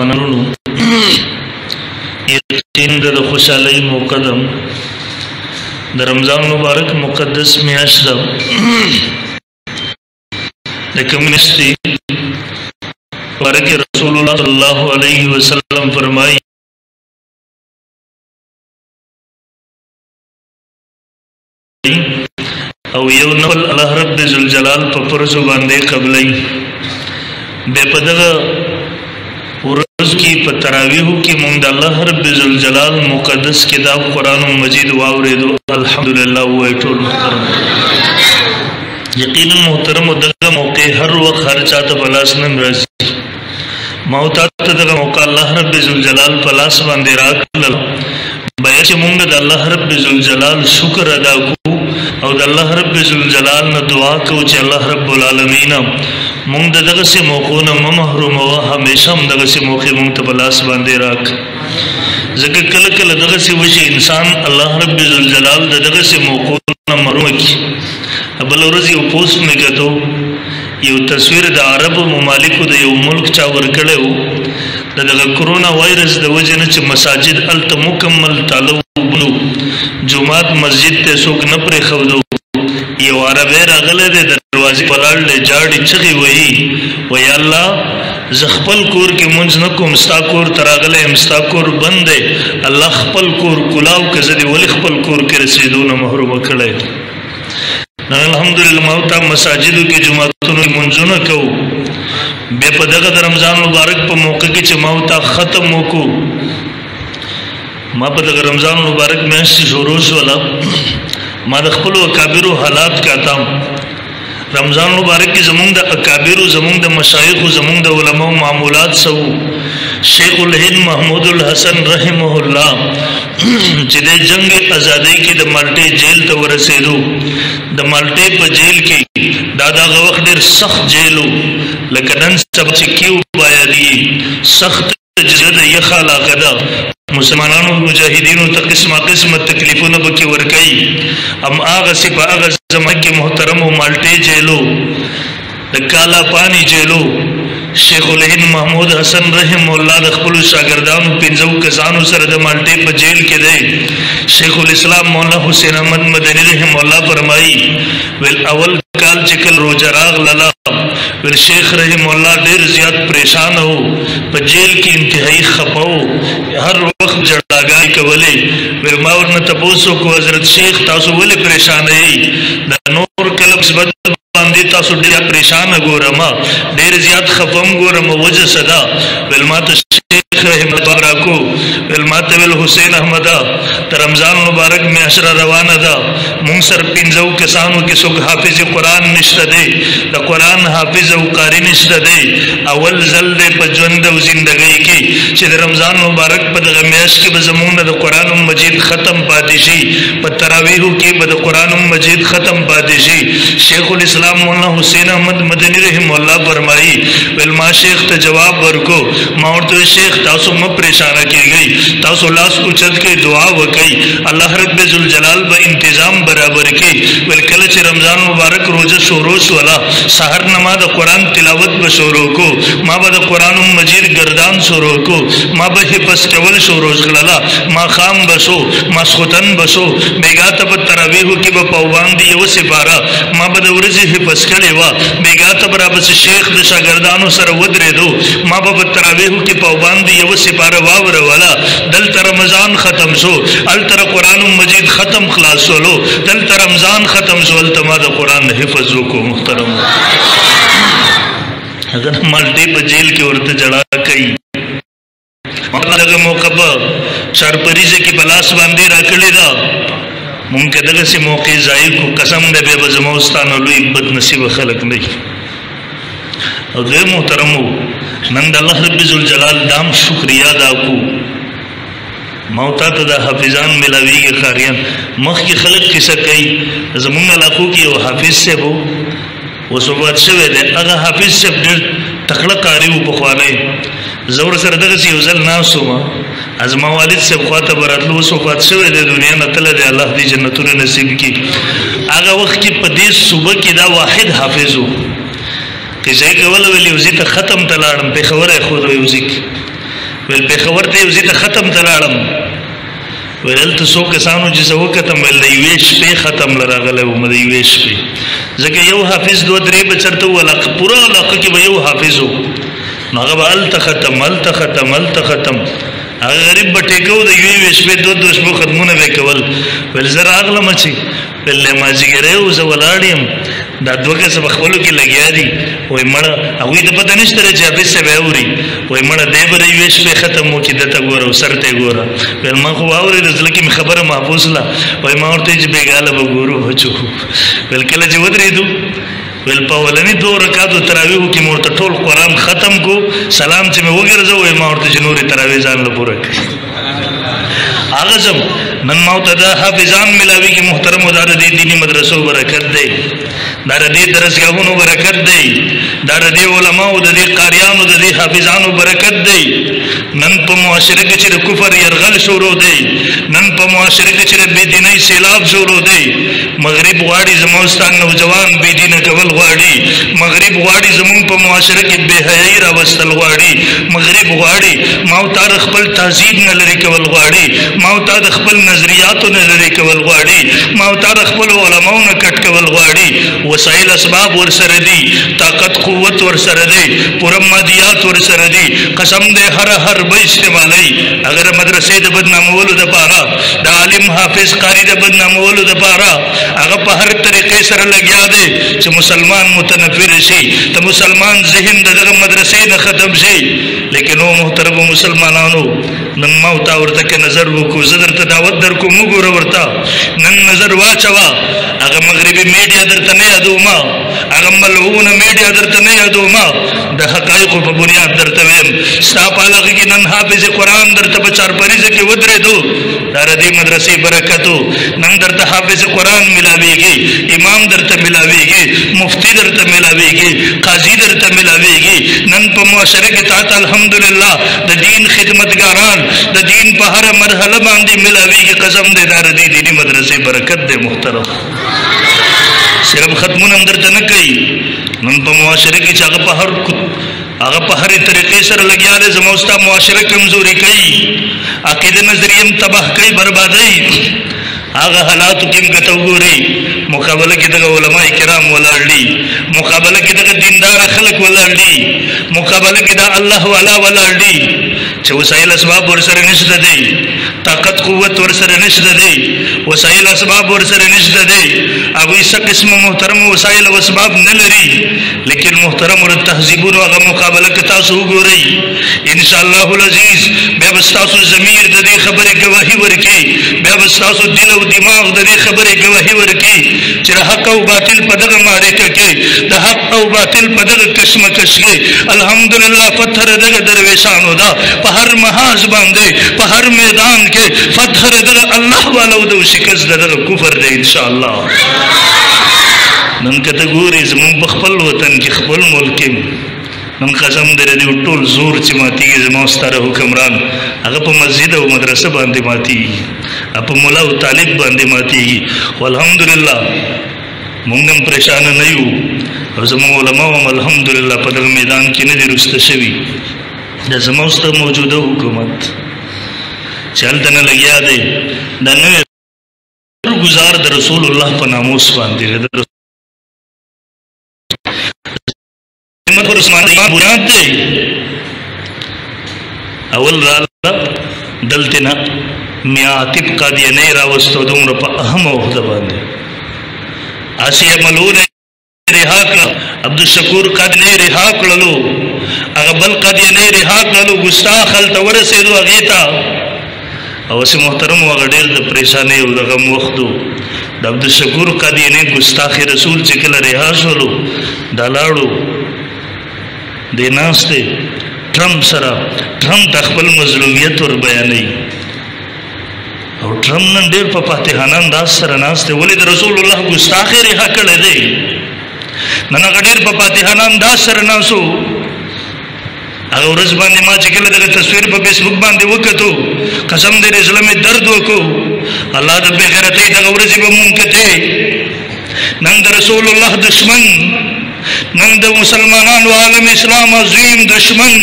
منلو یقین د خوشحالۍ موقع ده د رمضان مبارک مقدس میاشت ده د کمونیستي ورکه رسول الله صلی الله علیه وسلم فرمایي او یو نفل الله رب ذوالجلال په پرزو باندې قبلای به په دغه ورځ کې په تراویح کې مونږ د الله رب ذوالجلال مقدس کتاب قران مجید واورېدو الحمدلله وای ټول محترم یقینا محترم دغه موقع هر وخت هر چاته بلاس نن راځي موتا ته دغه موقع الله رب ذوالجلال په لاس باندې راکړل به چې موږ د الله رب ذوالجلال شکر ادا کوو او د الله رب ذوالجلال نه دعا کوو چې الله رب العالمین موږ دغه سي موقعو نه محروم او همیشه هم دغه سي موقع موږ ته په لاس باندې راک ځکه کله کله دغه سي وشي انسان الله رب ذوالجلال دغه سي موقعو نه محروم کی بل ورځ یو پوسټ مې کتو یو تصویر د عربو ممالکو د یو ملک چا ورکړی و، د دغه کرونا وایرس د وجې نه چې مساجد هلته مکمل تاله وو، جومات مسجد ته یې څوک نه پرېښودو، یو عربی راغلی دی، دروازې ته ولاړ دی، ژاړي، چغې وهي، وایي، الله! زه خپل کور کې لمونځ نه کوم، ستا کور ته راغلی یم، ستا کور بند دی، الله خپل کور کولاو که، زه دې ولې خپل کور کې رسېدو نه محرومه کړی؟ الحمدلله موږ ته مساجدو کې جمعتونو منځونه کوو به په دغه د رمضان مبارک په موقع کې چې موږ ته ختم وکړو ما په دغه رمضان مبارک میاشت شروع شوله ما د خپل اکابرو حالات کاتم رمضان مبارک کې زمونږ د اکابرو زمونږ د مشایخ زمونږ د علماو معمولات سو شیخ الهند محمود الحسن رحمه الله چې د جنگ ازادۍ کې د مالټې جیل ته ورسېدو د مالټې په جیل کې دا دغه وخت ډېر سخت جیلو لکه نن سبا چې کیو باید سخت جیل د یخ علاقه ده مسلمانانو مجاهدینو ته قسمه قسمه تکلیفونه بکی ورکي ام هغه سي په هغه زمکه محترم او مالټي جیلو د کالا پانی جېلو شیخ الهند محمود حسن رحمه الله د خپلو شاګردانو پنځو کسانو سره د مالټې په جېل کې دی. شیخ الاسلام مولا حسین احمد مدني رحمه الله فرمایي، ویل اول کال چې کله روژه راغلله، ویل شیخ رحمه الله ډېر زیات پرېشانه و، په جېل کې انتهايي خپه و، هر وخت ژړاګانې یې کولې، ویل ما ورنه تپوس وکړو حضرت شیخ تاسو ولې پرېشانه یئ؟ د نور کله په نسبت باندې تاسو ډیر پریشان ګورم ډیر زیات خپم ګورم وجه صدا ولمات شیخ رحم الله راکو ولمات ول حسین احمد تر رمضان مبارک می عشره روانه ده مون سر پینځو کسانو کې څوک حافظ قران نشته دی د قران حافظ او قاری نشته دی اول زل دې په ژوند او ژوندۍ کې چې د رمضان مبارک په دغه میاش کې به زمونږ د قران مجید ختم پاتې شي په تراویح کې بد قران مجید ختم پاتې شي شیخ الاسلام مولانا حسین احمد مدنی رحم الله فرمایي ول ما شیخ ته جواب ورکو ما ورته شیخ تاسو م پریشان کیږئ تاسو لاس اوچت کې دعا وکړئ الله رب ذل جلال به تنظیم برابر کړي ول کله چې رمضان مبارک روزه شروع شولا سحر نماز قران تلاوت به شروع کو ما به قران مجید گردان شروع کو ما به پس کول شروع کړلا ما خام بسو ماسخوتن به سو بېګا ته په تراویحو کي به په وباندي یو سپاره ما به د ورځي حفظ کړې وه بېګا ته به راپسې شیخ د شاګردانو سره ودرېدو ما به په تراویحو کي په وباندي یو سپاره واوروله دلته رمضان ختم سو هلته د قرآن مجید ختم خلاص سولو دلته رمضان ختم سو هلته ما د قرآن حفظ وکړو محترم هغه مالټې په جیل کې ورته جړا کوي دغه موقع په چارپریزه کې بلاس باندې راکړی دا مونږ دغه سي موقع ضایع کو قسم دې به بزموستان لوی بد نصیب خلق نه او دې محترمو نن د الله رب ذل جلال دام شکریا دا کو موتا ته د حافظان ملاویږي خاریان مخکې خلک کیسه کوي زمونږ علاقو کې یو حافظ سه وو اوس وفات شوی دی هغه حافظ صاحب ډېر تکړه قاري و پخوانی زه ورسره دغسې یو ځل ناست وم زما والد صاحب خوا ته به راتلو اوس وفات شوی دی دنیا نه تللی دی الله دې جنتونه نصیب کړي هغه وخت کې په دې صوبه کې دا واحد حافظ و که زه کول ویل یو ځای ته ختم ته لاړم پېښوره ښودو یو ځای ویل پېښور ته یو ځای ته ختم ته لاړم ویل هلته څو کسانو چې زه وکتم ویل د یوې شپې ختم له راغلی وم د یوې شپې ځکه یو حافظ دوه درې به چېرته وو علاقه پوره علاقه کې به یو حافظ و نو هغه به هلته ختم هلته ختم هلته ختم هغه غریب به ټیکو د یوې یوې شپې دوه دوه شپو ختمونه به یې کول ویل زه راغلم چې بله مازیګری و زه ولاړ یم دا دوه کسه په خپلو کې لګیا دي وایي مړه هغوی ته پته نشته دی چې حافظ صاحب یې اوري وایي مړه دی به د یوې شپې ختم و کې ده ته ګوره او سر ته یې ګوره ویل ما خو واورېده زړه کې مې خبره محفوظ له وایي ما ورته چې بېګاله به ګورو بچو ویل کله چې ودرېدو ول په ولني دوه رکعاتو تراویح کې مور ته ټول قران ختم کو سلام چې مې وګرځوي ما ورته جنوري تراویح ځان له پوره هغه زم نن ما ته د حافظان ملاوي کې محترم ودار دي دینی مدرسو برکت دی دار دې درسګاهونو برکت دی دار دې علماو د دې قاریانو د دې حافظانو برکت دی نن په معاشره کې چې کفر يرغل شروع دی نن په معاشره کې چې بې دیني سیلاب شروع دی مغرب غواړي زموږ ستان نوجوان بې دینه کول غواړي مغرب غواړي زموږ په معاشره کې بې حیايي راوستل غواړي مغرب غواړي ما او تا د خپل تهذیب نه لرې کول غواړي ما او تا د خپل نظریاتو نه لرې کول غواړي ما او تا د خپل علماو نه کټ کول غواړي وسایل اسباب ورسره دي طاقت قوت ورسره دی پوره مادیات ورسره دي قسم دې هر هر به استعمالي اگر مدرسې د بدنامولو لپاره د عالم حافظ قاری د بدنامولو لپاره هغه په هر طریقې سره لګیا دی چې مسلمان متنفر شي ته مسلمان ذهن دغه مدرسې نه ختم شي لیکن او محترم مسلمانانو نن ما او تا ورته کې نظر وکړو زه درته دعوت در کوم وګوره ورته نن نظر واچوا هغه مغربي میډیا درته نه یادوم هغه ملعونه میډیا درته نه یادو ما د حقایق په بنیاد درته ویم ستا په لغه کې نن حافظ قران درته په چار پریزه کې ودرې دو دار دې مدرسې برکتو نن درته حافظ قران ملاويږي امام درته ملاويږي مفتی درته ملاويږي قاضي درته ملاويږي نن په معاشره کې تاسو الحمدلله د دین خدمتګاران د دین په هر مرحله باندې ملاويږي قسم دې دار دې دې مدرسې برکت دې محترم صرف ختمونه هم درته نه کوي نن په معاشره کې چې هغه په هر هغه په هرې طریقې سره لګیا دی زما اوستا معاشره کمزوري کوي عقیده نظریه هم تباه کوي بربادوي هغه حالاتو کې موږ ته وګوري مقابله کې دغه علما کرام ولاړ دي مقابله کې دغه دیندار خلک ولاړ دي مقابله کې دا الله والا ولاړ دي چې وسایل اسباب ورسره نشته دی طاقت قوت ورسره نشته دی وسایل اسباب ورسره نشته دی هغه څه قسم محترم وسایل او اسباب نه لري لیکن محترم ور تهذیبون هغه مقابله کې تاسو وګورئ ان شاء الله العزیز بیا تاسو ضمیر د دې خبرې گواہی ورکړي بیا تاسو دل او دماغ د دې خبرې گواہی ورکړي چې د حق او باطل په دغه معرکه کې د حق او باطل په دغه کشمکش کې الحمدلله فتح دغه درویشانو ده په هر محاذ باندې په هر میدان کې فتح دغه الله والو د شکست دغه کفر دی ان شاء الله نن کته ګوري زمون په خپل وطن کې خپل ملک کې نن قسم دې دې ټول زور چې ماتیږي زما ستاره حکمران هغه په مسجد او مدرسه باندې ماتیږي په مولا او طالب باندې ماتیږي والحمدلله مونږ هم پریشان نه یو او زموږ علما هم الحمدلله په دغه میدان کې نه دي رسته شوي د زموږ ست موجوده حکومت چل دنه لګیا دی د نوې گزار د رسول الله په ناموس باندې محمد پر عثمان ما برات دی اول را دلته نه میا تب کا دی نه راوستو دومره په اهم وخت باندې اسی عملونه رها کړ عبد الشکور قد نه رها کړلو هغه بل قد نه رها کړلو ګستاخ خل تورسه دوه غیتا اوس محترم هغه ډېر د پریشانۍ او د غم وخت و د عبدالشکور قادیاني ګستاخ رسول چې کله رها شولو دا لاړو دی ناست دی ټرمپ سره ټرمپ ته خپل مظلومیت ور بیانوي او ټرمپ نن ډېر په فاتحانه انداز سره ناست دی ولې د رسول الله ګستاخ رها کړی دی نن هغه ډېر په فاتحانه انداز سره ناسو هغه ورځ باندې ما چې کله دغه تصویر په فیسبوک باندې وکړو قسم دې رسول مې درد وکړو الله د بغیرته دغه ورځ به مونږ کته نن د رسول الله دشمن نن د مسلمانانو عالم اسلام عظیم دشمن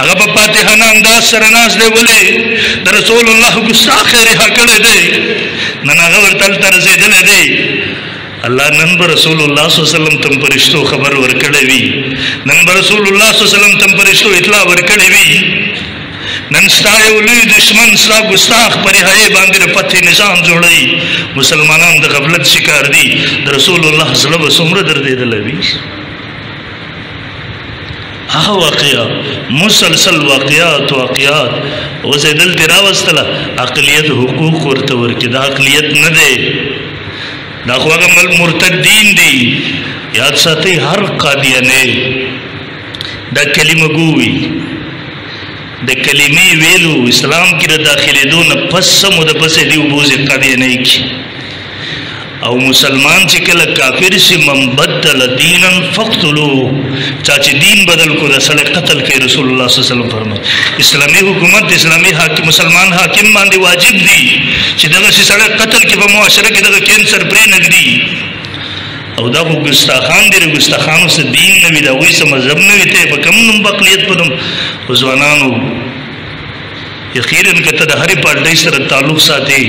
هغه په فاتحانه انداز سره ناز دی ولې د رسول الله ګستاخ رها کړی دی نن هغه ورتل تر زیدل دی الله نن به رسول الله صلی الله علیه وسلم تم پرشتو خبر ورکړی وي نن به رسول الله صلی الله علیه وسلم تم پرشتو اطلاع ورکړی وي نن ستا یو لوی دشمن ستا ګستاخ پر هي باندې د پته نظام جوړي مسلمانان د غفلت شکار دي د رسول الله صلی الله علیه وسلم در دې دلوي هغه واقعیا مسلسل واقعات واقعات او زیدل تراوستله عقلیت حقوق ورته ورکې دا عقلیت نه دی دا خو هغه مل مرتدین دی یاد ساتي هر قادیانه دا کلمه ګوي د کلمې ویلو اسلام کې د داخلي دون پس مو د پسې دی وبوزي قادیانه کی او مسلمان چې کله کافر شي من بدل دینا فقتلوا چا چې دین بدل کو د سړی قتل کوي رسول الله صلی الله علیه وسلم اسلامي حکومت د اسلامي حاکم مسلمان حاکم باندې واجب دي چې دغه سړی قتل کې په معاشره کې دغه کینسر پرې نګدي او دا خو ګستاخان دی ګستاخان اوس دین نه وی دا وې سم مذهب نه وی ته په کم نوم بقلیت په نوم ځوانانو یقینا کته د هرې پارټۍ سره تعلق ساتي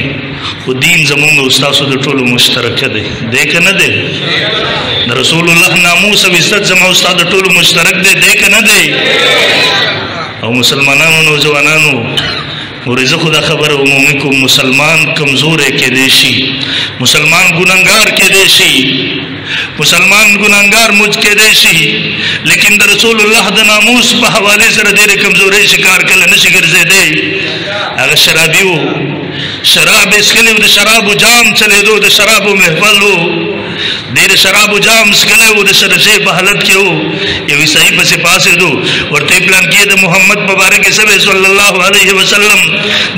خو دین زمونږ او تاسو د ټولو مشترک دی دی که نه دی د رسول الله ناموس او عزت زمونږ او تاسو د ټولو مشترک دی دی که نه دی او مسلمانانو نوځوانانو ورزه خدا خبر عمومي کوم مسلمان کمزور کې دی شي مسلمان ګناګار کې دی شي مسلمان ګناګار مجھ کې دی شي لیکن د رسول الله د ناموس په حواله سره د کمزوري شکار کله نشي ګرځېدي هغه شرابي وو شراب یې څښلي وو، د شرابو جام چلېدو، د شرابو محفل و، دی د شرابو جام څښلی و، د شرشې په حالت کې و، یو عیسايي پسې پاڅېدو، ورته یې پلانکې د محمد په باره کې څه وې صلی الله علیه وسلم،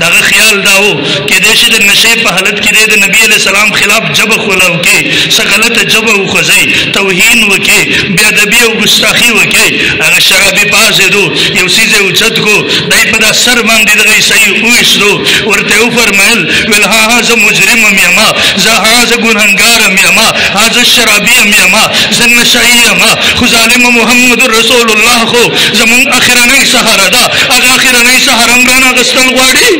د هغه خیال دا و، کېدای شي د نشې په حالت کې دی د نبي علیه السلام خلاف ژبه خولاو کړي، څه غلطه ژبه وخوځوي، توهین وکړي، بېادبي او ګستاخي وکړي، هغه شرابي پاڅېدو، یو څیز یې اوچت کړو، دای په دا سر باندې دغه عیسائی وویستو ورته وفرمایل ویل ها ها زه مجرم یم یما زه ها زه ګنهګار یم یما ها زه شرابي یم یما زه نشائی یم خو ظالم محمد رسول الله خو زمون اخرنۍ سهاره ده هغه اخرنۍ سهاره هم رانه غستل غواړي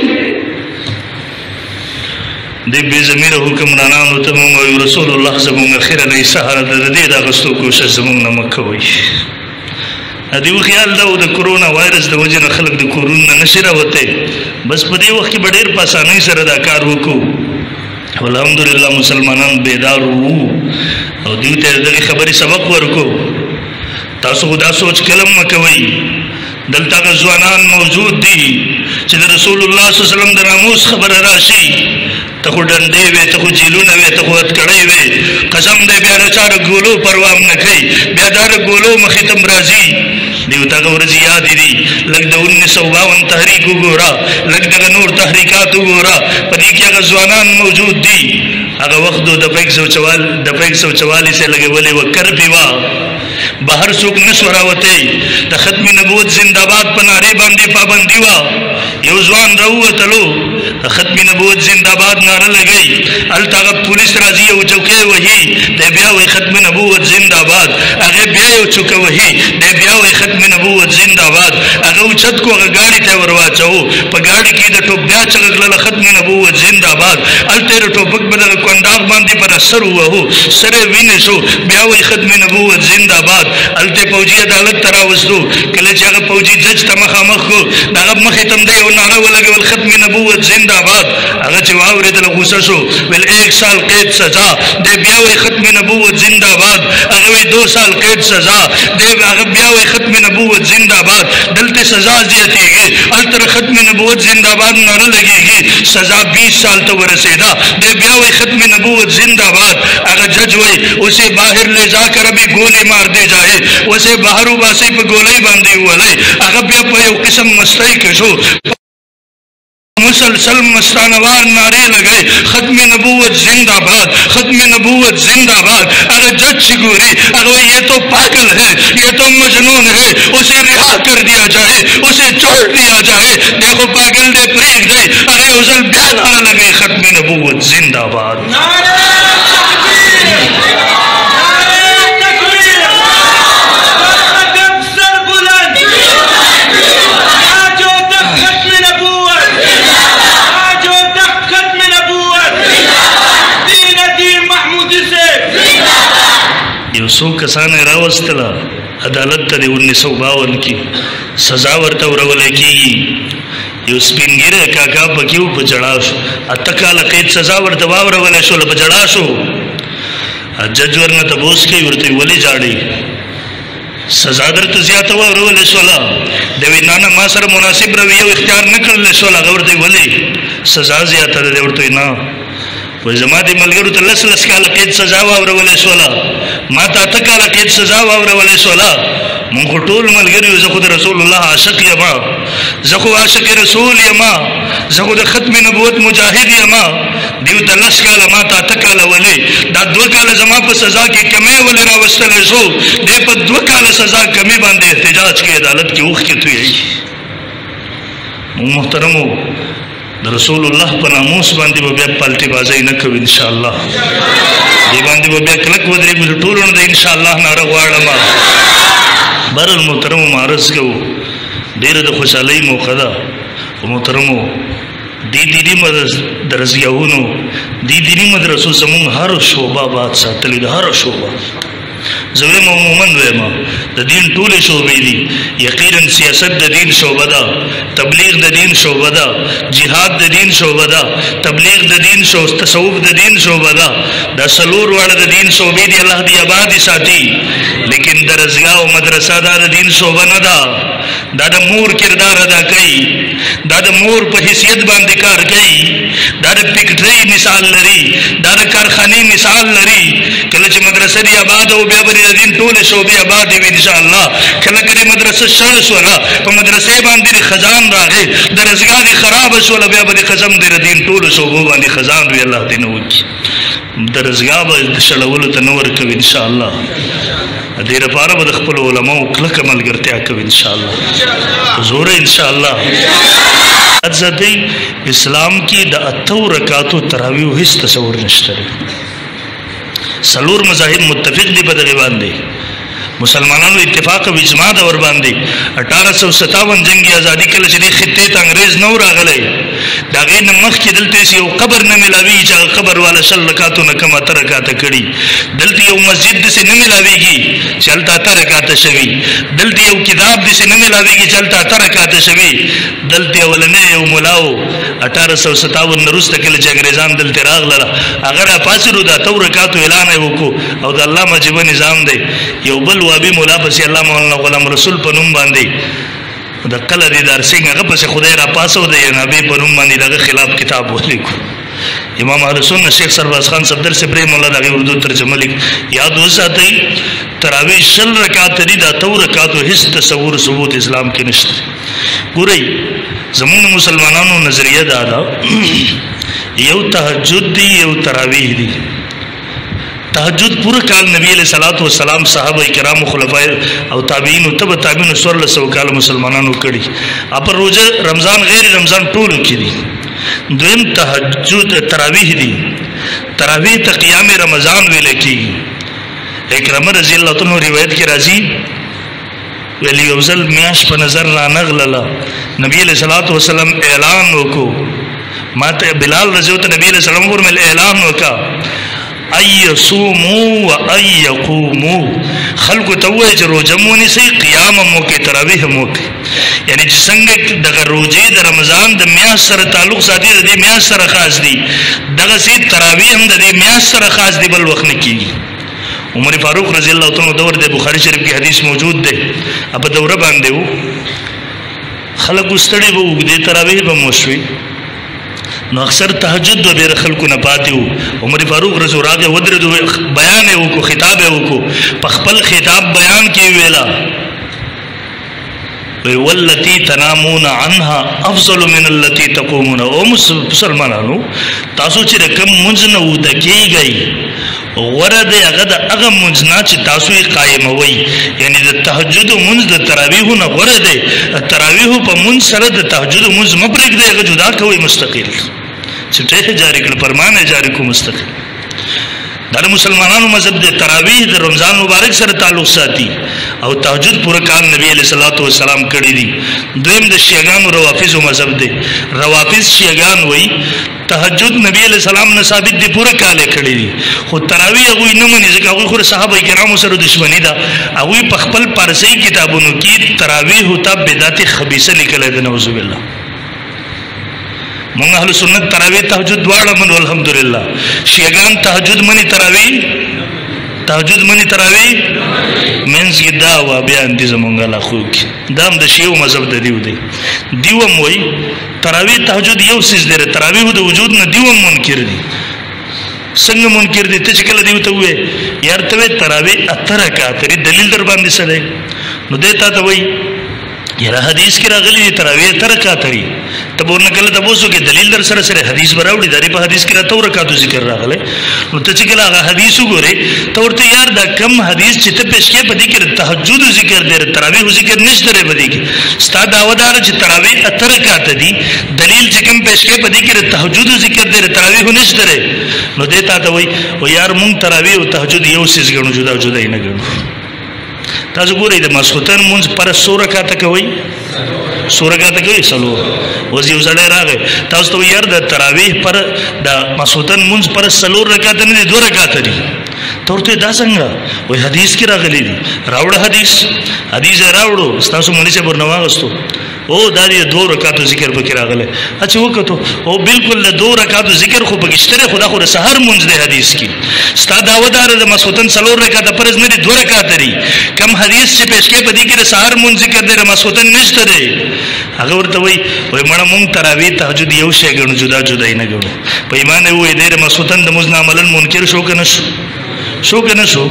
د بې ضمیره حکمرانانو ته مونږ رسول الله زمونږ اخرنۍ سهاره ده د دې د غستو کوشش زمونږ نه مکوئ د دیو خیال دا د کرونا وایرس د وجې نه خلک د کورونو نه نشي راوته بس په دې وخت کې به ډېر په اسانۍ سره دا کار وکړو الحمدلله مسلمانان بیدار وو او دیو ته دغه خبرې سبق ورکو تاسو خدا سوچ کلم مکوي دلته ځوانان موجود دي چې د رسول الله صلی الله علیه وسلم د ناموس خبره راشي ته خو ډنډې وې، ته خو جیلونه وې، ته خو هتکړۍ وې، قسم دی بیا د چا د ګولو پروا هم نه کوي، بیا دا د ګولو مخې ته هم راځي. دیو ته هغه ورځې یادې دي، لږ د انیس سوه باون تحریک وګوره، لږ دغه نور تحریکات وګوره، په دې کې هغه ځوانان موجود دي، هغه وخت دو دپیکس او چوالي سه لګولې وه، کرپي وه. بهر څوک نه شو راوتی د ختم نبوت زنده باد په نارې باندې پابندي وه یو ځوان راووتلو د ختم نبوت زنده باد ناره لګی هلته هغه پولیس راځي او چوکۍ وهي دی بیا وایي ختم نبوت زنده باد هغه بیا یو چوکه وهي دی بیا وایي ختم نبوت زنده باد هغه اوچت کو هغه ګاډي ته ور واچوو په ګاډي کې د ټوپ بیا چغه کړله ختم نبوت زنده باد هلته یې د ټوپک په دغه کونډاغ باندې پر سر وهو سره وینې شو بیا وی ختم نبوت زنده باد الته پوجي عدالت تراوستو کله چې هغه پوجي جج ته مخامخ کو دغه مخې تم دی یو ناره ولګول ختم نبوت زنده باد هغه چې واورې دل غوسه شو ول 1 سال قید سزا دی بیا وی ختم نبوت زنده باد هغه وی 2 سال قید سزا دی هغه بیا وی ختم نبوت زنده باد دلته سزا زیاتېږي التر ختم نبوت زنده باد ناره لګيږي سزا 20 سال ته ورسېدا دی بیا وی ختم نبوت قوت زندہ باد هغه جج وای اوسه باهر لې ځا کر به ګولې مار دی جاي اوسه بهر وباسي په ګولې باندې ولې هغه بیا په یو قسم مستۍ کې شو مسلسل مستانوار نعرے لگائے ختم نبوت زندہ باد ختم نبوت زندہ باد اگر جج شکوری اگر یہ تو پاگل ہے یہ تو مجنون ہے اسے رہا کر دیا جائے اسے چھوڑ دیا جائے دیکھو پاگل دے پریگ دے اگر ازل بیان آنے لگے ختم نبوت بود زندہ باد یو څو کسان راوستل عدالت ته 1952 کې سزا ورته ورول کیږي یو سپین ګیره کاکا پکې و په جړا شو اته کاله قید سزا ورته واورول شو په جړا شو جج ورنه تبوس کې ورته ولې جاړي سزا درته زیاته واورول شو لا د وینانا ما سره مناسب رویه او اختیار نکړل شو لا ورته ولې سزا زیاته ده ورته نه وایي زما دې ملګرو ته لس لس کاله قید سزا واورولې سوله ما ته اته کاله قید سزا واورولې سوله مونږ خو ټول ملګري یو زه خو د رسول الله عاشق یم زه خو عاشق رسول یم زه خو د ختم نبوت مجاهد یم دیو ته لس کاله ما ته اته کاله ولې دا دوه کاله زما په سزا کې کمې ولې راوستلی شو دی په دوه کاله سزا کمې باندې احتجاج کې عدالت کې اوښکې تویوي محترمو د رسول الله په ناموس باندې به بیا پالټي بازۍ نه کوي ان شاء الله دې باندې به بیا کلک ودرېږو چې ټولو نه د ان شاء الله ناره غواړم بر المحترم معرض کوو ډېره د خوشحالۍ موقع ده محترمو دی دینی مدرس درزګهونو دی دینی مدرسو زمون هر شوبه باد ساتلی د هر شوبه زویم او عموما ویم د دین ټول شعبې دي یقینا سیاست د دین شعبه ده تبلیغ د دین شعبه ده جهاد د دین شعبه ده تبلیغ د دین شعبه تصوف د دین شعبه ده د سلور وړ د دین شعبې دي الله دې آباد ساتي لیکن درسګاه او مدرسه دا د دین شعبه نه ده دا د مور کردار ادا کوي دا د مور په حیثیت باندې کار کوي دا د فکټري مثال لري دا د کارخانه مثال لري کله چې مدرسې دی آباد او بیا بری دین ټول شوبې آباد وي ان شاء الله کله کله مدرسې شړ شو نه په مدرسې باندې خزان راغې د رزګار خراب شو بیا بری قسم دې دین ټول شوبو باندې خزان وی الله دې نو درسګاه به شړولو ته نه ورکوي ان شاء الله د دې لپاره به د خپل علماو کلکه ملګرتیا کوي ان شاء الله زوره ان شاء الله ځدی اسلام کې د اتو رکعاتو تراویح هیڅ تصور نشته سلور مذاهب متفق دي په دغه باندې مسلمانانو اتفاق او اجماع ده ورباندې. اټاره سوه ستاون جنګ ازادي کله چې دې خطې ته انګرېز نه و راغلی، د هغې نه مخکې دلته هېڅ یو قبر نه ملاوېږي چې هغه قبر واله شل رکعاتو نه کم اته رکعاته کړي. دلته یو مسجد داسې نه ملاوېږي چې هلته اته رکعاته شوي. دلته یو کتاب داسې نه ملاوېږي چې هلته اته رکعاته شوي. دلته اولنی یو ملا و، اټاره سوه ستاون نه وروسته کله چې انګرېزان دلته راغلل، هغه راپاڅېدو، د اتو رکعاتو اعلان یې وکړو. او د الله مجبه نظام دی یو بل وابي مولا پسې الله مولانا غلام رسول په نوم باندې د کله دي دارسنګ هغه پسې خدای را پاسو دی نبی په نوم باندې دغه خلاف کتاب ولیکو امام اهل سنت شیخ سرباز خان صدر سے بریم الله دغه اردو ترجمه لیک یاد وساتئ تراوی شل رکعات دي دا تو رکعاتو هیڅ تصور ثبوت اسلام کې نشته ګورئ زمون مسلمانانو نظریه دا ده یو تهجد دی یو تراویح دی تهجد پوره کال نبی علیه الصلاة والسلام صحابه کرام خلفای او تابعین او تبع تابعین سور له سو کال مسلمانانو کړي اپر روزه رمضان غیر رمضان ټول کړي دویم تهجد تراویح دي تراویح ته قیام رمضان ویل کی اکرمه رضی الله تعالی روایت کې راځي ویل یو ځل میاش په نظر رانغلله نبی علیہ الصلوۃ والسلام اعلان وکړو ماته بلال رضی الله نبی علیہ السلام ورمل اعلان وکا ای صومو و ای قومو خلق ته وای چې روزه مو نسی قیام مو کې تراویح مو کې یعنی چې څنګه دغه روزه د رمضان د میاش سره تعلق ساتي د میاش سره خاص دي دغه سي تراویح هم د میاش سره خاص دي بل وخت نه کیږي عمر فاروق رضی الله تعالی دور د بخاری شریف کې حدیث موجود دی په دوره باندې وو خلک واستړي وو وګدې تراویح به موشوي نو اکثر تهجد به ډېر خلکو نه پاتې وو عمر فاروق رضی الله عنه ودرې بیان یې وکړو خطاب یې وکړو په خپل خطاب بیان کې ویلا واللتی تنامون عنها افضل من اللتی تقومون او مسلمانانو تاسو چې کوم منځ نه وده کیږئ غره دی هغه د هغه منځ نه چې تاسو یې قائموي یعنی د تهجد منځ د تراویح نه غره دی تراویح په منځ سره د تهجد منځ مبرک دی هغه جدا کوي مستقل چې ټیک جاری کړ پرمان یې جاری کو مستقیم دا مسلمانانو مذهب د تراویح د رمضان مبارک سره تعلق ساتي او تهجد پوره کال نبی علیہ الصلوۃ والسلام کړی دی دویم د شیعاګانو روافض مذهب دی روافض شیعاګان وای تهجد نبی علیہ السلام نه ثابت دی پوره کال کړی دی خو تراویح هغه نه مني ځکه هغه خو صحابه کرامو سره دښمنی ده هغه په خپل پارسي کتابونو کې تراویح او تب بدعت خبيثه لیکل دي نعوذ بالله مونږ اهل سنت تراوی تهجد دواړه منو الحمدلله شیعگان تهجد منی تراوی تهجد منی تراوی منځ کې دا و بیا اندی زمونږ لا خو کې دا هم د شیعو مذهب د دیو دی دیو هم وای تراوی تهجد یو سیز دی تراوی د وجود نه دیو هم منکر دی څنګه منکر دي ته چې کله دیو ته وې یار ته تراوی اتره کا تری دلیل در باندې سره نو دې تا ته وای یره حدیث کې راغلي دي تراوی تر رکعاتو وي ته ورنه کله ته بوسو کې دلیل در سره سره حدیث براوړي دغه په حدیث کې راته رکعاتو ذکر راغله نو ته چې کله هغه حدیث وګوره ته ورته یار دا کم حدیث چې ته پېښ کې په دې کې تهجد ذکر دی تراوی ذکر نشته لري په دې کې ستا دا ودار چې تراوی اتر رکعات دي دلیل چې کم پېښ کې په دې کې تهجد ذکر دی تراوی نشته لري نو دې تا ته وای او یار مونږ تراوی او تهجد یو سیس غنو جدا جدا نه غنو تاسو ګورئ د مسخوتن مونږ پر سور کاته کوي سور کاته کوي سلو وزي وزړې راغې تاسو ته ير د تراویح پر د مسخوتن مونږ پر سلو رکعات نه دوه رکعات دي تورته دا څنګه وای حدیث کې راغلي دي راوړ حدیث حدیث راوړو تاسو مونږ څه ورنواغستو او دا دی دو رکعاتو ذکر پکې راغله اچ وکړو او بالکل د دو رکعاتو ذکر خو پکې شته خدا خو سحر مونږ د حدیث کې ستا دا ودار د مسوتن سلور رکعات پرز نه دو رکعات لري کم حدیث چې پېښ کې پدې کې د سحر مونږ ذکر د مسوتن نشته دی هغه ورته وای وای مړه مونږ تراوی تهجد یو شی ګڼو جدا جدا نه ګڼو په ایمان وې د مسوتن د مونږ نه عملن منکر شو کنه شو شو کنه شو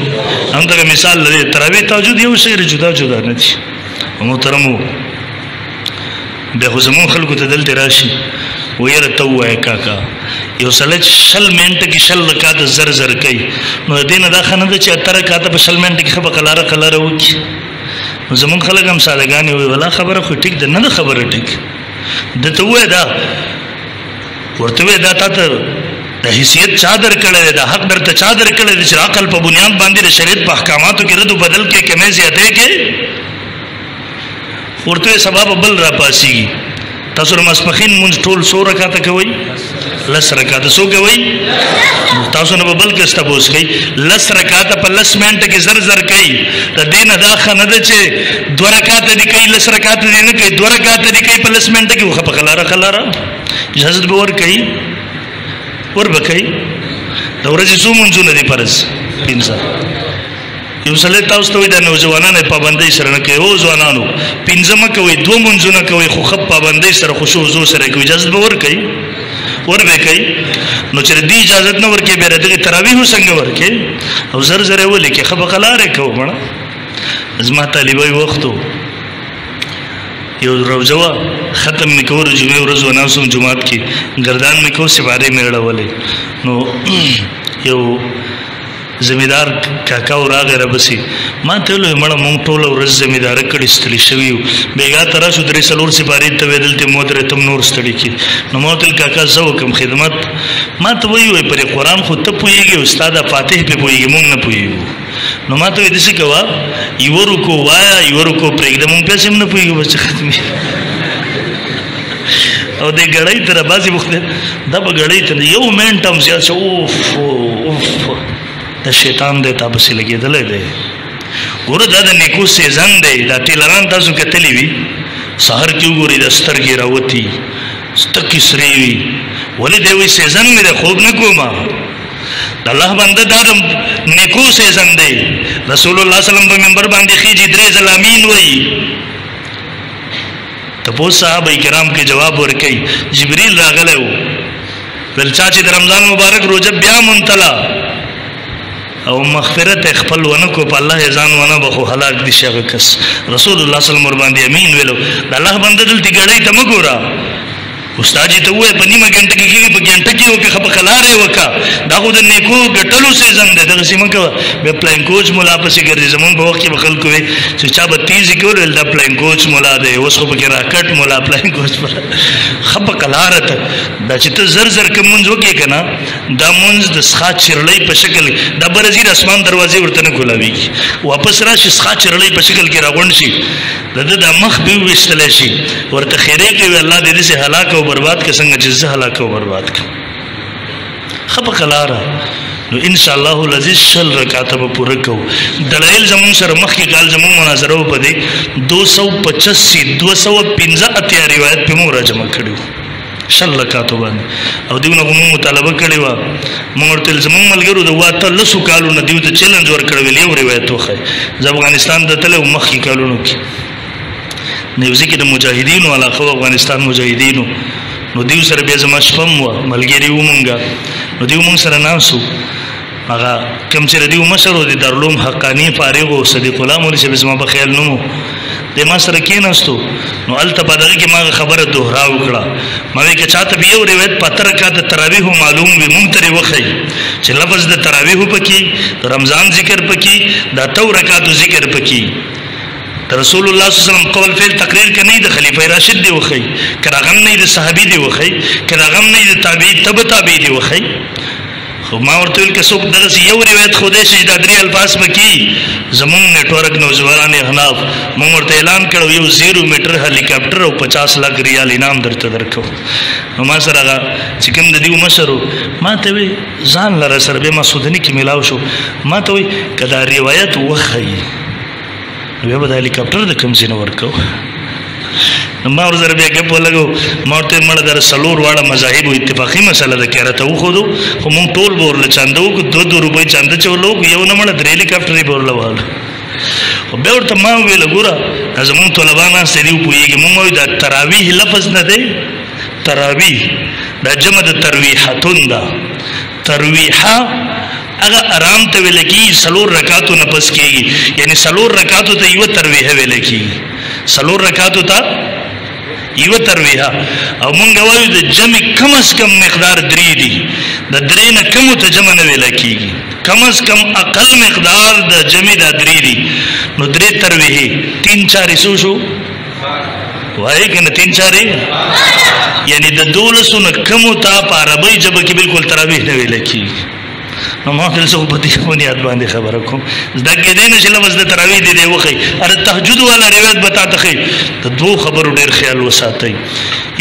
هم دا مثال لري تراوی تهجد یو شی جدا جدا نه دي محترمو بیا خو زمون خلکو ته دلته راشي ویره ته وای کاکا یو سړی شل منټه کې شل رکعات زر زر کوي نو دین دا خنه ده چې اتر رکعات په شل منټه کې خبره کلاره کلاره وکي نو زمون خلک هم سادهګانی وي ولا خبره خو ټیک ده نه خبره ټیک د ته وای دا ورته وې دا تاسو د حیثیت چا در کړی د حق در ته چا در کړی چې عقل په بنیاد باندې د شریعت په احکاماتو کې رد بدل کې کمې زیاتې کې ورته سبب بل را پاسي تاسو مسپخین مونږ ټول سو رکعات کوي لس رکعات سو کوي تاسو نه بل کې استبوس کوي لس رکعات په لس منټ کې زر زر کوي د دین ادا خنه ده چې دو رکعات دی کوي لس رکعات دی نه کوي دو رکعات دی کوي په لس منټه کې وخه په خلاره خلاره اجازه به ور کوي ور به کوي د ورځې څو منځونه دي پرز پینځه یو سړی تاسو ته وایي د نوځوانانو پابندۍ سره نه کوي او ځوانانو پینځه مه کوي دوه منځونه کوي خو خپ پابندۍ سره خوشو زو سره کوي اجازه به ور کوي ور به کوي نو چې دې اجازه نه ورکې به دغه تراویح څنګه ورکې او زر زر ولې کې خپ خلاره کوي زما طالبای وخت و یو روزه وه ختم مې کور جمعې ورځ و ناسم جمعات کې ګردان مې کو سپاره مې اړولې نو یو زمیدار کاکا او راغې ربسي ما ته له مړه مونږ ټول ورځ زمیدار کړي ستړي شوی یو بیګا تر شو درې سلور سپاره ته ویدل ته مودره تم نور ستړي کی نو موتل کاکا زو کوم خدمت ما ته وی وی پر قران خو ته پویږي استاد فاتح په پویږي مونږ نه پویږي نو ماته وې دسی کوا یو رکو وایا یو رکو پرېږده مونږ پیسې نه پوهیږو چې ختمي او د غړی تر بازي وخت دا په غړی تر یو منټ هم زیات شو اوف اوف د شیطان د تابسي لګیدلې ده ګوره دا د نیکو سیزن دی دا ټیلران تاسو کتلی وی سحر کې وګوري د سترګې راوتی ستکی سری وی ولی دی وی سیزن می ده خوب نکوما د الله بنده دا د نیکو سیزن دی رسول الله صلی الله علیه وسلم په منبر باندې خېږي درې ځله امین وایي ته په صحابه کرام کې جواب ورکړي جبريل راغلی وو ولچا چې د رمضان مبارک روزه بیا مونتلا او مغفرت خپل ونه کو په الله ځان ونه بخو هلاک دي شغه کس رسول الله صلی الله علیه وسلم امین ویلو الله بنده دل تی غړی ته مګورا استاد ته وای په نیمه ګنټه کې کېږي په ګنټه کې وکه خپ کلارې وکا دا خو د نیکو ګټلو سیزن دی دغه سیمه کوه به پلان کوچ مولا پسې ګرځي زمون په وخت کې بخل کوي چې چا به تیزی کول دا پلان کوچ مولا دی اوس خو پکې راکټ مولا پلان کوچ پر خپ کلارت دا چې ته زر زر کوم منځ وکې کنه دا مونز د سخا چرلۍ په شکل د برزي د اسمان دروازې ورته نه کولاويږي واپس راشي سخا چرلۍ په شکل کې راغونډ شي د د مخ به وشتل شي ورته خیره کوي الله دې دې هلاک او برباد که څنګه چې زه هلاک او برباد کړم خپ کلاره نو ان شاء الله لذي شل رکعات به پوره کو دلایل زمون سره مخ کې ګال زمون مناظره په دې 285 215 اتیا روایت په مور جمع کړو شل رکعاتو باندې او دیو نه موږ مطالبه کړې و موږ ورته زموږ ملګرو د واته لسو کالو نه دیو ته چیلنج ورکړ ویل یو روایت وخه د افغانستان د تل او مخکې کالونو کې نیوزي کې د مجاهدینو علاقه افغانستان مجاهدینو نو دیو سره بیا زما شپم و ملګری و مونږه نو دیو مونږ سره ناسو هغه کوم چې ردیو مشر او د دارلوم حقانی فارغ او صدیق الله مولوی صاحب زما په خیال نومو د ما سره کېناستو نو الته په دغه کې ما خبره دوهرا وکړه ما وی کې چاته به یو روایت پتر کا د تراویح معلوم وي مونږ ترې وخی چې لفظ د تراویح پکې د رمضان ذکر پکې د تو رکعات ذکر پکې رسول الله صلی الله علیه وسلم قول فعل تقریر کې نه د خلیفہ راشد دی وخی کړه غم نه د صحابي دی وخی کړه غم نه د تابعی تبع تابعی دی وخی خو ما ورته ویل که څوک دغه یو روایت خو دی چې دا درې الفاظ پکې زمونږ نېټورک نوجوانان احناف مونږ ورته اعلان کړو یو زیرو میټر هلیکاپټر او پچاس لاک ریال انعام درته درکو نو ما سره هغه چې کوم د دیو مشرو ما ته وی ځان لره سره به ما سودنی کې ملاو شو ما ته وی که دا روایت وخی دوی به د هلیکاپټر د کوم ځای نه ورکو نو ما ورسره بیا ګپ ولګو ما ورته مړه در سلور واړه مذاهب او اتفاقی مسله ده کېره ته وخودو خو مونږ ټول بور له چاندو کو دو دو روپۍ چاند چولو یو نه مړه درې هلیکاپټرې بور لوال او بیا ورته ما ویل ګوره زمون طالبان سره دی پویږي مونږ دا تراویح لفظ نه دی تراویح دا جمع د ترویحتون ده ترویحه هغه ارام ته ویل کی سلور رکعاتو نه پس کیږي یعنی سلور رکعاتو ته یو ترویه ویل کی سلور رکعاتو ته یو ترویه او مونږ وایو د جمع کم از کم مقدار درې دی د درې نه کم ته جمع نه ویل کیږي کم از کم اقل مقدار د جمع د درې دی نو درې ترویه تین چارې سو شو وای کنه تین چارې یعنی د دولسو نه کم ته په عربی جبه کې بالکل تراویح نه ویل کیږي نو ما خپل څو په دې بنیاد باندې خبره کوم زده کې دې نشي لمز د تراوی دې دی وخی اره تهجد والا روایت بتا تخی ته دوه خبرو ډیر خیال وساتئ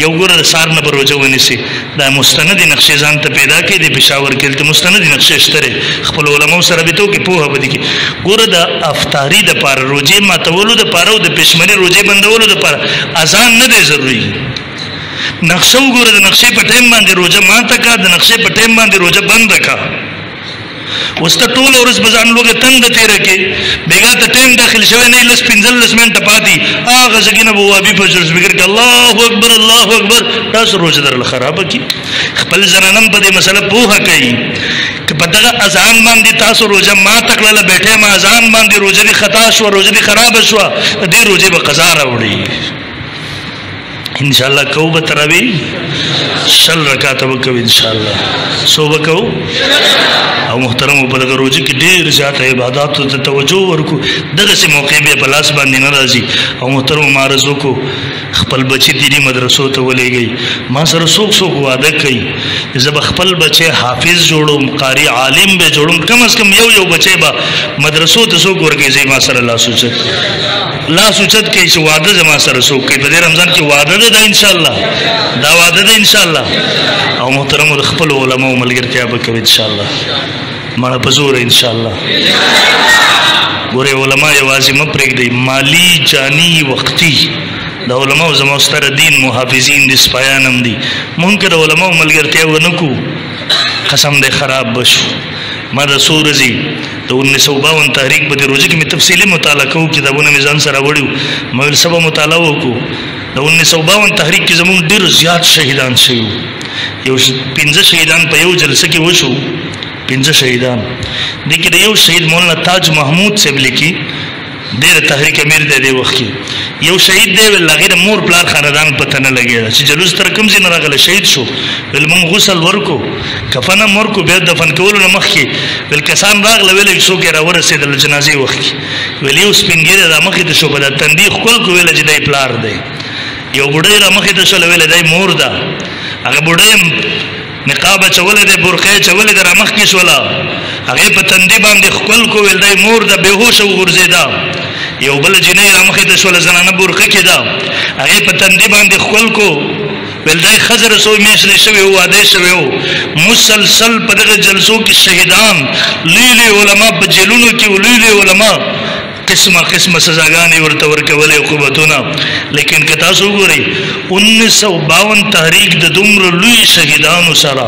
یو ګره سار نه بروجه ونیسي دا مستند نقشې ځان ته پیدا کړي د پېښور کې ته مستند نقشې شتره خپل علماو سره به تو کې په هغه دي کې ګوره د افطاری د پاره روزه ماتولو د پاره او د پښمنی روزه بندولو د پاره اذان نه دی ضروری نقشه وګوره د نقشې په ټیم باندې روزه ماته کا د نقشې په ټیم باندې روزه بند کا وسته ټول ورځ بزان لوګه تند تیر کې بیګا ته ټیم داخل شوی نه لس پنځل لس منټ پاتې اغه زګینه بو ابي په جوړ فکر کې الله اکبر الله اکبر تاسو روزه در خراب کی خپل زنانم په دې مسله پوها کوي که په دغه اذان باندې تاسو روزه ما تکړه بیٹه ما اذان باندې روزه دي خطا شو روزه دي خراب شو دې روزه به قضا راوړي ان شاء الله کو به تراوی شل رکعات به کو ان شاء الله سو به کو او محترم په دغه روزي کې ډېر زیات عبادت ته توجه ورکو دغه سي موقع به په لاس باندې ناراضي او محترم مارزو کو خپل بچی دینی مدرسو ته ولېږي ما سره څوک څوک وعده کوي زب خپل بچی حافظ جوړوم قاری عالم به جوړوم کم از کم یو یو بچی به مدرسو ته څوک ورګي زي ما سره لا سوچ لاس اوچت کړئ چې وعده زما سره څوک کوي په دې رمضان کې وعده ده دا ان شاء الله دا وعده ده ان شاء الله او محترم د خپل علماو ملګرتیا به کوي ان شاء الله مړه په زور ان شاء الله ګوره علما یوازې م پرېږدي مالی جانی وقتی د علماو زما ستر دین محافظین د سپایانم دي مونږ د علماو ملګرتیا ونکو قسم دې خراب بشو ما د سورزي د انیس او باون تحریک په دې روزه کې مې تفصیلي مطالعه کوو کتابونه مې ځان سره وړیو مې ول سبا مطالعه وکړو د انیس او باون تحریک کې زموږ ډیر زیات شهیدان شوي یو پنځه شهیدان په یو جلسه کې وشو پنځه شهیدان د کې د یو شهید مولانا تاج محمود صاحب لیکي ډېر تحریک امیر دی دی وخت کې یو شهید دی ول غیر مور پلار خاندان پته نه لګی چې جلوس تر کوم ځای نه راغله شهید شو ول مونږ غسل ورکو کفن مور کو بیا دفن کولو نه مخ کې ول کسان راغله ول یو څوک را ورسېدل جنازي وخت کې ول یو سپینګره را مخې ته شو په د تندې خپل کو ول چې دی پلار دی یو بډای را مخې ته شو ول دی مور ده هغه بډای نقاب اچولی دی، برقع یې اچولې ده، رامخکې شوله، هغې په تندي باندې ښکل کړو، ویل دا یې مور ده، بېهوشه وغورځېده، یو بله جینۍ رامخې ته شوله، زنانه برقع کې ده، هغې په تندي باندې ښکل کړو، ویل دا یې ښځه ده، څو میاشتې شوې وو، واده یې شوی و، مسلسل په دغه جلسو کې شهیدان، لوی لوی علما په جېلونو کې وو، لوی لوی علما. قسمه قسمه سزاګانې ورته ورکولې عقوبتونه لیکن که تاسو وګورئ انیس سوه باون تحریک د دومره لوی شهیدانو سره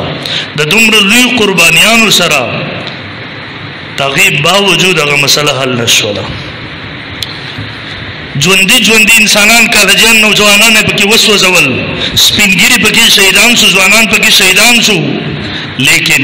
د دومره لوی قربانیانو سره تغیب باوجود هغه مسله حل نشوله ژوندي ژوندي انسانان کالجان نوجوانان پکې وسوځول سپینګری پکې شهیدان سو ځوانان پکې شهیدان سو لیکن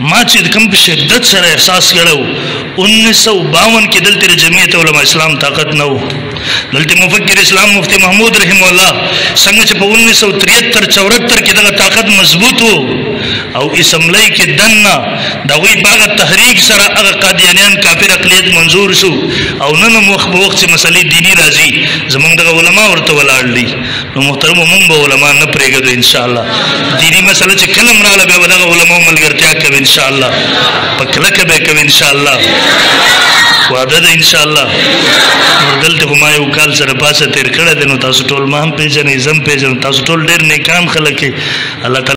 ما چې د کوم په شدت سره احساس کړو 1952 کې دلته د جمعیت علما اسلام طاقت نه وو دلته مفکر اسلام مفتی محمود رحم الله څنګه چې په 1973 74 کې دغه طاقت مضبوط وو او اسمبلی کې دنه دغه باغ تحریک سره هغه قادیانیان کافر اقلیت منظور شو او نن مخ په وخت مسلې دینی راځي زمونږ د علما ورته ولاړ دي نو محترم مونږ به علما نه پرېږدو ان شاء الله دینی مسله چې کلم را لګا به دغه علما ملګرتیا کوي ان شاء الله په کلکه به کوي ان شاء الله وعده ده ان شاء الله نور دلته هم یو کال سره پاسه تیر کړه د نو تاسو ټول ما هم پیژنې زم پیژنې تاسو ټول ډېر نیکان خلک الله